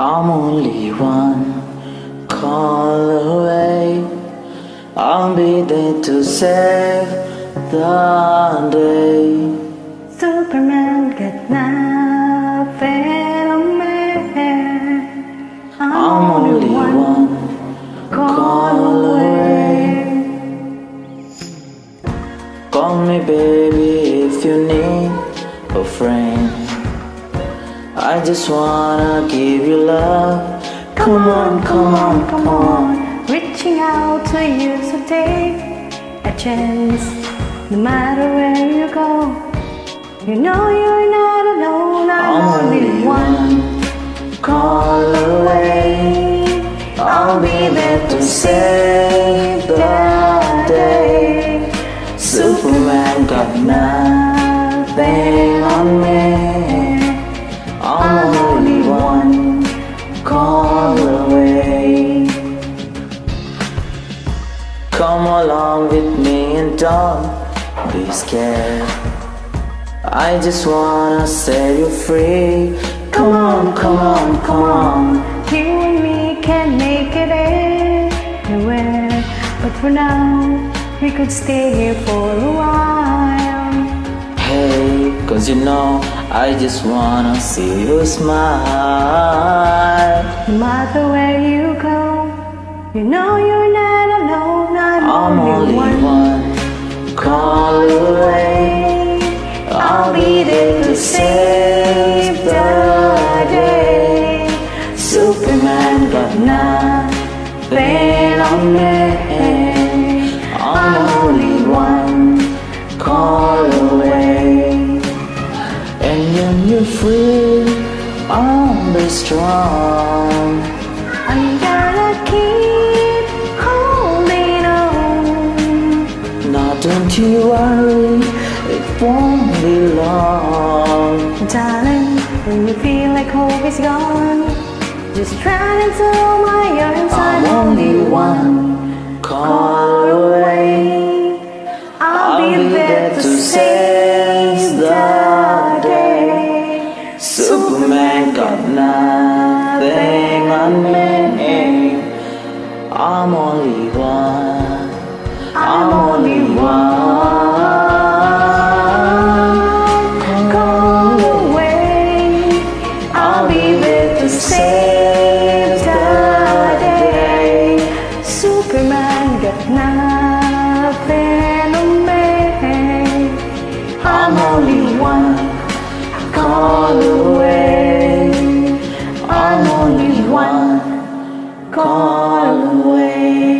I'm only one call away. I'll be there to save the day. Superman got nothing on me. I'm, I'm only one call away. Call me baby if you need a friend. I just wanna give you love. Come on, come on, come on. Reaching out to you, so take a chance. No matter where you go, you know you're not alone. I'm, only one. Call away. I'll be there to save the day. Superman got nothing on me. Come along with me and don't be scared. I just wanna set you free. Come on, come on, come on. You and me can make it anywhere, but for now we could stay here for a while. Hey, cause you know I just wanna see you smile. No matter where you go, you know you're Got nothing on. I'm only one call away. And when you're free, I'll be strong. I'm gonna keep holding on. Now don't you worry, it won't be long. Darling, when you feel like hope is gone, just run into my arms. I'm only one call away. I'll, be, there to save the day. Superman got nothing on me. I'm only one. I'm only one. Call far away.